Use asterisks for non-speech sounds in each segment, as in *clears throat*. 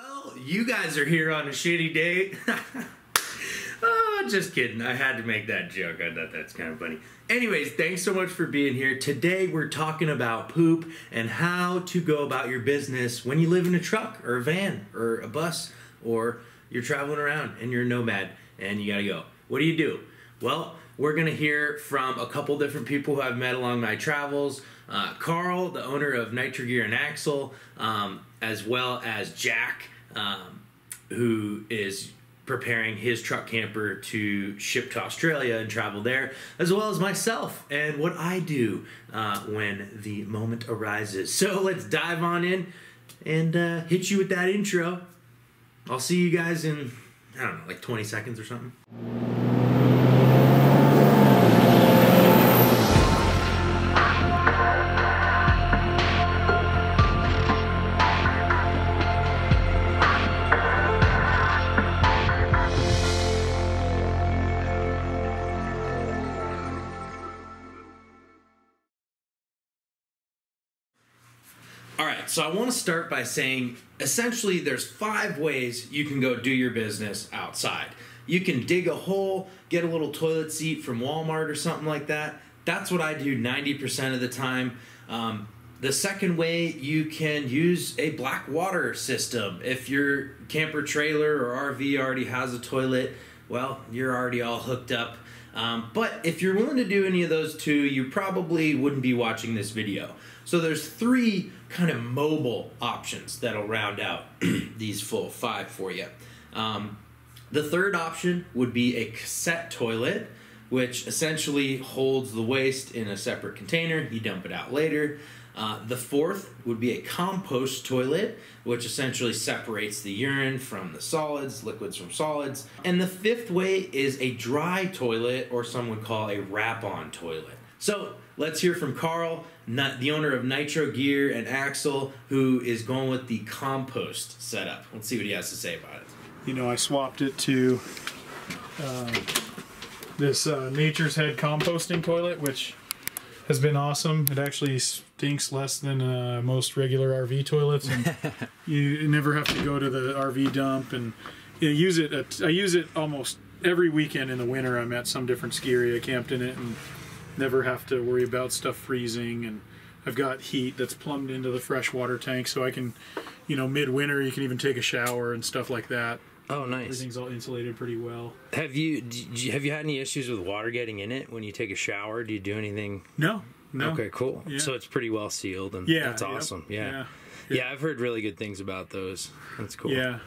Well, you guys are here on a shitty date. *laughs* oh, just kidding. I had to make that joke. I thought that's kind of funny. Anyways, thanks so much for being here. Today we're talking about poop and how to go about your business when you live in a truck or a van or a bus or you're traveling around and you're a nomad and you gotta go. What do you do? Well, we're gonna hear from a couple different people who I've met along my travels. Uh, Carl, the owner of Nitro Gear and Axle, um, as well as Jack, um, who is preparing his truck camper to ship to Australia and travel there, as well as myself and what I do uh, when the moment arises. So *laughs* let's dive on in and uh, hit you with that intro. I'll see you guys in, I don't know, like 20 seconds or something. So I want to start by saying essentially there's five ways you can go do your business outside. You can dig a hole, get a little toilet seat from Walmart or something like that. That's what I do 90% of the time. Um, the second way, you can use a black water system. If your camper trailer or RV already has a toilet, well, you're already all hooked up. Um, but if you're willing to do any of those two, you probably wouldn't be watching this video. So there's three kind of mobile options that'll round out *clears throat* these full five for you. Um, the third option would be a cassette toilet, which essentially holds the waste in a separate container. You dump it out later. Uh, the fourth would be a compost toilet, which essentially separates the urine from the solids, liquids from solids. And the fifth way is a dry toilet, or some would call a wrap on toilet. So let's hear from Carl, the owner of Nitro Gear and Axle, who is going with the compost setup. Let's see what he has to say about it. You know, I swapped it to uh, this uh, Nature's Head composting toilet, which has been awesome. It actually stinks less than uh, most regular RV toilets, and *laughs* you never have to go to the RV dump. And you know, use it. At, I use it almost every weekend in the winter. I'm at some different ski area, camped in it, and never have to worry about stuff freezing. And I've got heat that's plumbed into the freshwater tank, so I can, you know, midwinter you can even take a shower and stuff like that. Oh, nice. Everything's all insulated pretty well. Have you, you have you had any issues with water getting in it when you take a shower? Do you do anything? No, no. Okay, cool. Yeah. So it's pretty well sealed, and Yeah, that's yep, awesome. Yeah. yeah, yeah, I've heard really good things about those. That's cool. Yeah.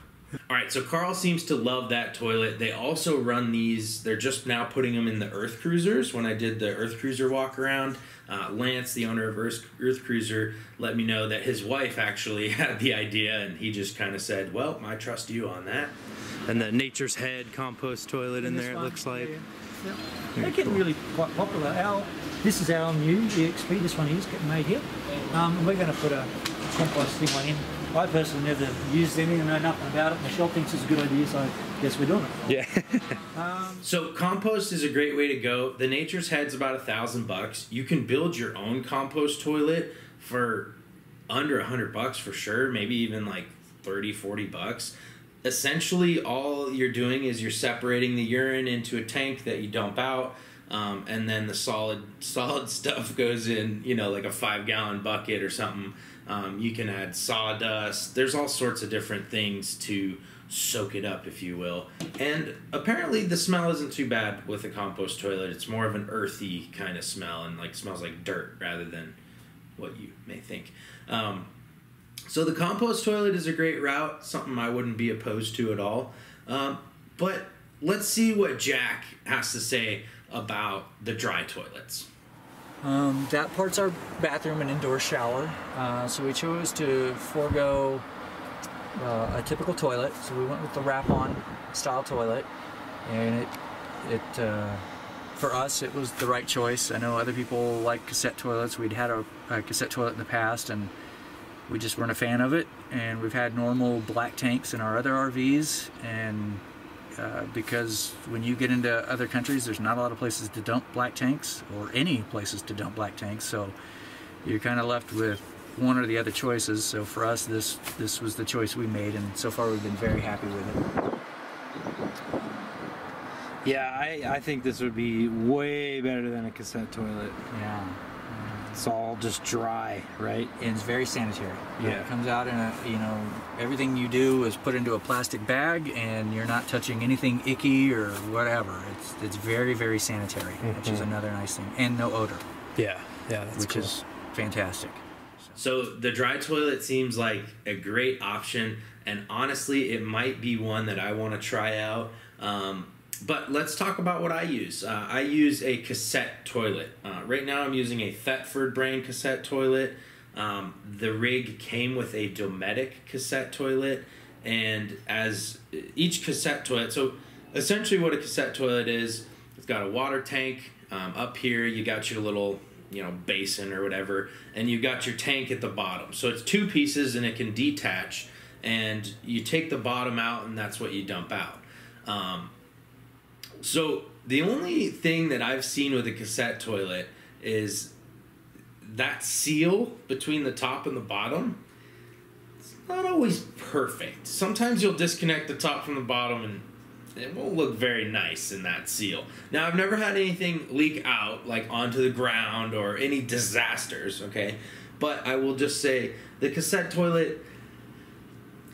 All right, so Carl seems to love that toilet. They also run these, they're just now putting them in the Earth Cruisers. When I did the Earth Cruiser walk around, uh, Lance, the owner of Earth, Earth Cruiser, let me know that his wife actually *laughs* had the idea, and he just kind of said, Well, I trust you on that. And the Nature's Head compost toilet in This there. It looks like. yeah, yeah. They're getting really quite popular. Our this is our new EXP. This one is getting made here. Um, and we're going to put a composting one in. I personally never used any and know nothing about it. Michelle thinks it's a good idea, so I guess we're doing it. Yeah. *laughs* Um, So compost is a great way to go. The Nature's Head's about a thousand bucks. You can build your own compost toilet for under a hundred bucks for sure, maybe even like 30, 40 bucks. Essentially, all you're doing is you're separating the urine into a tank that you dump out, um, and then the solid *laughs* solid stuff goes in, you know, like a five gallon bucket or something. Um, you can add sawdust. There's all sorts of different things to soak it up, if you will. And apparently, the smell isn't too bad with a compost toilet. It's more of an earthy kind of smell, and like smells like dirt rather than what you may think. Um, so the compost toilet is a great route, something I wouldn't be opposed to at all. Um, but let's see what Jack has to say about the dry toilets. Um, that part's our bathroom and indoor shower. Uh, so we chose to forego uh, a typical toilet. So we went with the wrap-on style toilet, and it it uh, for us it was the right choice. I know other people like cassette toilets. We'd had a, a cassette toilet in the past, and we just weren't a fan of it. And we've had normal black tanks in our other RVs, and uh, because when you get into other countries, there's not a lot of places to dump black tanks or any places to dump black tanks. So you're kind of left with one or the other choices. So for us, this this was the choice we made, and so far we've been very happy with it. Yeah, I, I think this would be way better than a cassette toilet. Yeah. It's all just dry, right? and it's very sanitary. Yeah. It comes out in a, you know, everything you do is put into a plastic bag and you're not touching anything icky or whatever. It's it's very, very sanitary, which is another nice thing. And no odor, Yeah, yeah, that's which cool. is fantastic. So the dry toilet seems like a great option, and honestly, it might be one that I want to try out. Um, but let's talk about what I use. Uh, I use a cassette toilet. Uh, right now, I'm using a Thetford brand cassette toilet. Um, the rig came with a Dometic cassette toilet, and as each cassette toilet, so essentially what a cassette toilet is, it's got a water tank um, up here. You got your little you know basin or whatever, and you got your tank at the bottom. So it's two pieces, and it can detach. And you take the bottom out, and that's what you dump out. Um, so the only thing that I've seen with a cassette toilet is that seal between the top and the bottom. It's not always perfect. Sometimes you'll disconnect the top from the bottom and it won't look very nice in that seal. Now I've never had anything leak out like onto the ground or any disasters, okay? But I will just say the cassette toilet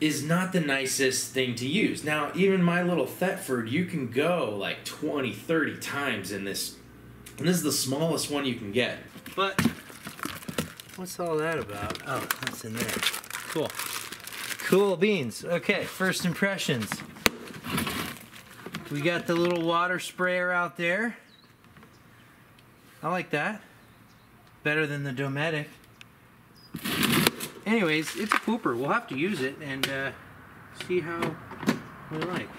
is not the nicest thing to use. Now, even my little Thetford, you can go like 20, 30 times in this. And this is the smallest one you can get. But what's all that about? Oh, that's in there. Cool. Cool beans. Okay, first impressions. We got the little water sprayer out there. I like that. Better than the Dometic. Anyways, it's a pooper. We'll have to use it and uh, see how we like.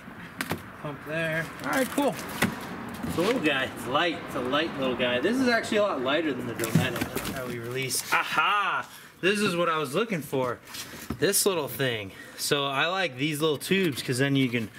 Pump there. All right, cool. It's a little guy. It's light. It's a light little guy. This is actually a lot lighter than the Dometic. That's how we release. Aha! This is what I was looking for. This little thing. So I like these little tubes because then you can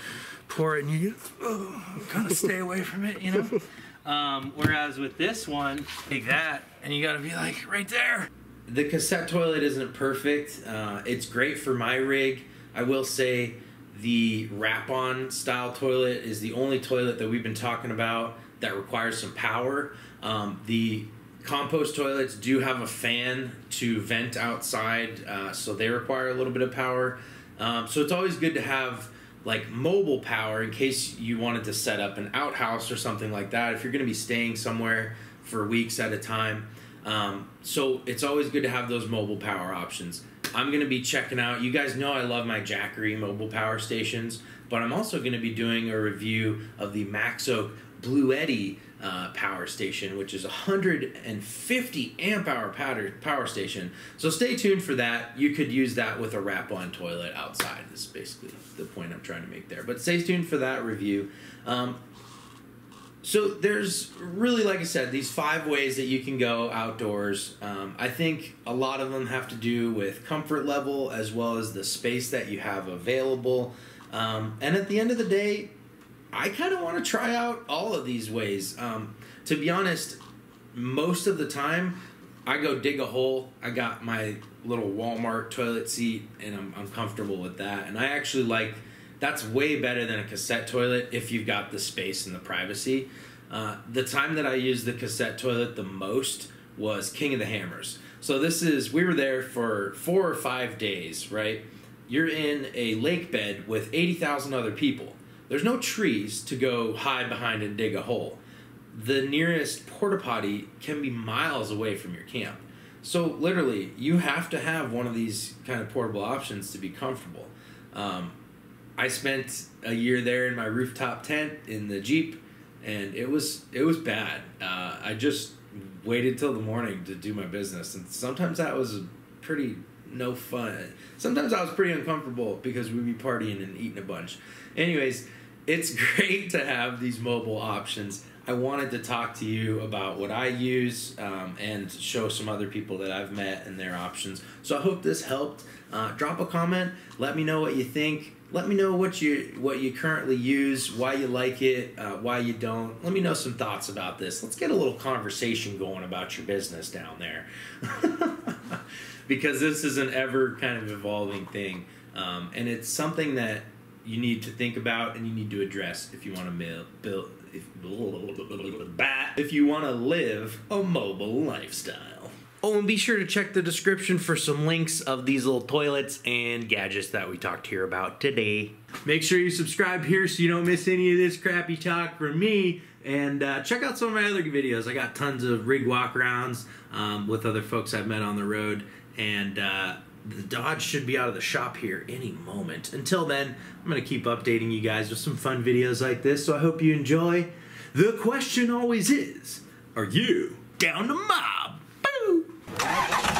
pour it and you oh, kind of stay away from it, you know. *laughs* Um, whereas with this one, take that and you got to be like right there. The cassette toilet isn't perfect. Uh, it's great for my rig. I will say the wrap on style toilet is the only toilet that we've been talking about that requires some power. Um, the compost toilets do have a fan to vent outside, uh, so they require a little bit of power. Um, so it's always good to have like mobile power in case you wanted to set up an outhouse or something like that if you're going to be staying somewhere for weeks at a time. Um, so it's always good to have those mobile power options. I'm going to be checking out. You guys know I love my Jackery mobile power stations, but I'm also going to be doing a review of the Maxoak Bluetti uh, power station, which is a 150 amp hour power, power station. So stay tuned for that. You could use that with a wrap on toilet outside, is basically the point I'm trying to make there. But stay tuned for that review. Um, so there's really, like I said, these five ways that you can go outdoors. Um, I think a lot of them have to do with comfort level as well as the space that you have available. Um, and at the end of the day, I kind of want to try out all of these ways. Um, to be honest, most of the time, I go dig a hole. I got my little Walmart toilet seat, and I'm, I'm comfortable with that. And I actually like that's way better than a cassette toilet if you've got the space and the privacy. Uh, the time that I used the cassette toilet the most was King of the Hammers. So this is we were there for four or five days, right? You're in a lake bed with eighty thousand other people. There's no trees to go hide behind and dig a hole. The nearest porta potty can be miles away from your camp. So literally, you have to have one of these kind of portable options to be comfortable. Um, I spent a year there in my rooftop tent in the Jeep, and it was it was bad. Uh, I just waited till the morning to do my business, and sometimes that was pretty no fun. Sometimes I was pretty uncomfortable because we'd be partying and eating a bunch. Anyways, it's *laughs* great to have these mobile options. I wanted to talk to you about what I use um, and show some other people that I've met and their options. So I hope this helped. Uh, drop a comment. Let me know what you think. Let me know what you what you currently use, why you like it, uh, why you don't. Let me know some thoughts about this. Let's get a little conversation going about your business down there. *laughs* because this is an ever kind of evolving thing, um, and it's something that you need to think about and you need to address if you want to build if, *laughs* if you want to live a mobile lifestyle. Oh, and be sure to check the description for some links of these little toilets and gadgets that we talked here about today. Make sure you subscribe here so you don't miss any of this crappy talk from me. And uh, check out some of my other videos. I got tons of rig walk rounds um, with other folks I've met on the road. And uh, the Dodge should be out of the shop here any moment. Until then, I'm going to keep updating you guys with some fun videos like this. So I hope you enjoy. The question always is Are you down to mob? Yeah. *laughs*